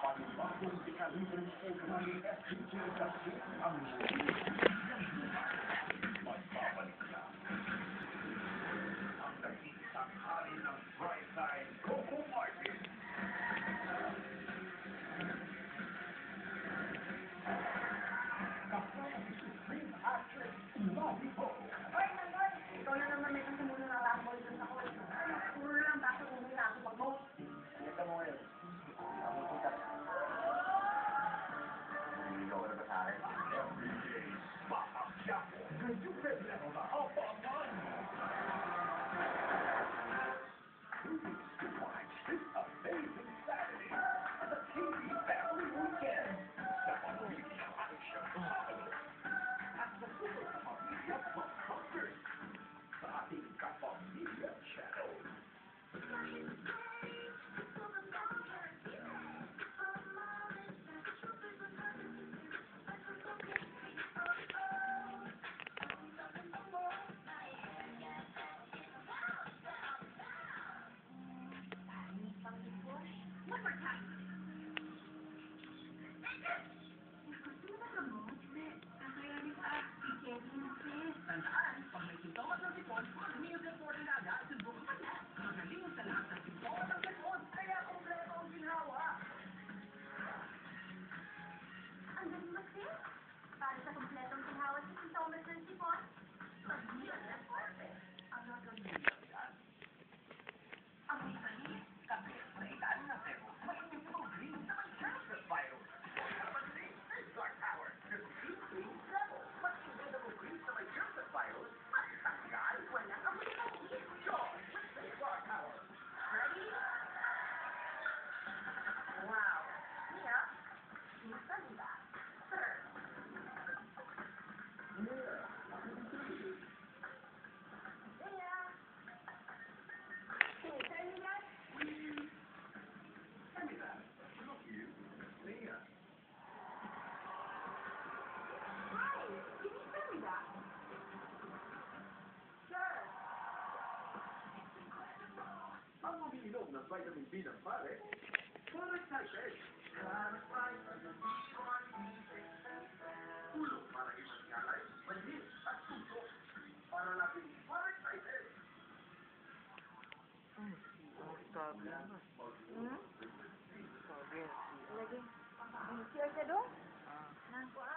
Von den Bambus-Dicker Hügeln, man die erst das Leben am ng vitamin B ng pare, Pulot na Shell. Tulong para imagyalay, manis at suntok. Para natin Pulot na Shell. Hmm. Sabi. Hmm? Sabi. Lagi. Sure ka doon? Ah.